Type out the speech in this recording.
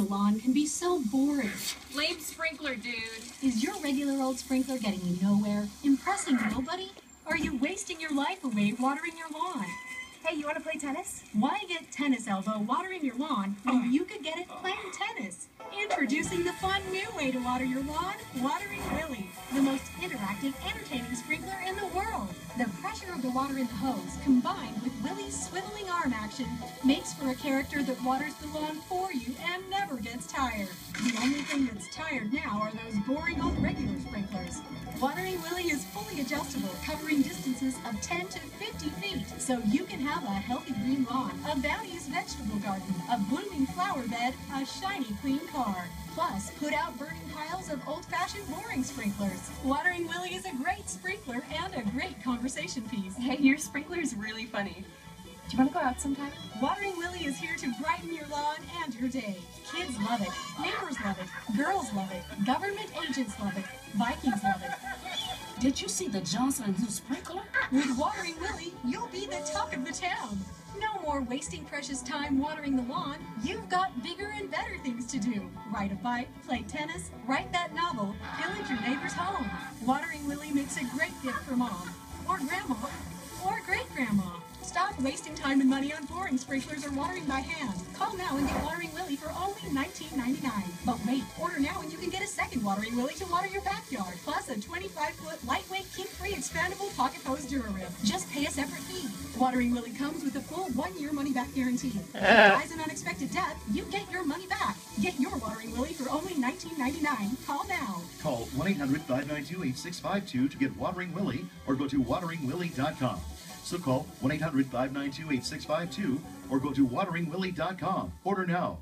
the lawn can be so boring. Lame sprinkler, dude. Is your regular old sprinkler getting you nowhere, impressing nobody? Are you wasting your life away watering your lawn? Hey, you want to play tennis? Why get tennis elbow watering your lawn when you could get it playing tennis? Introducing the fun new way to water your lawn, Watering Willie, the most interactive, entertaining sprinkler in the world. The pressure of the water in the hose, combined with Willie's swiveling arm action, makes for a character that waters the lawn for you and The only thing that's tired now are those boring old regular sprinklers. Watering Willie is fully adjustable, covering distances of 10 to 50 feet, so you can have a healthy green lawn, a bounteous vegetable garden, a blooming flower bed, a shiny clean car. Plus, put out burning piles of old-fashioned boring sprinklers. Watering Willie is a great sprinkler and a great conversation piece. Hey, your sprinkler's really funny. Do you want to go out sometime? Watering Willie is here to brighten your lawn and your day. Kids love it, neighbors love it, girls love it, government agents love it, Vikings love it. Did you see the Johnson & sprinkler? With Watering Willie, you'll be the talk of the town. No more wasting precious time watering the lawn. You've got bigger and better things to do. Ride a bike, play tennis, write that novel, pillage your neighbor's home. Watering Willie makes a great gift for mom, or grandma, or great-grandma. Stop wasting time and money on boring sprinklers or watering by hand. Call now and get Watering Willie for only $19.99. But wait, order now and you can get a second Watering Willie to water your backyard, plus a 25-foot lightweight kink-free expandable pocket hose Durarim. Just pay a separate fee. Watering Willie comes with a full one-year money-back guarantee. If dies an unexpected death, you get your money back. Get your Watering Willie for only $19.99. Call now. Call 1-800-592-8652 to get Watering Willie or go to wateringwillie.com. So call 1-800-592-8652 or go to wateringwillie.com. Order now.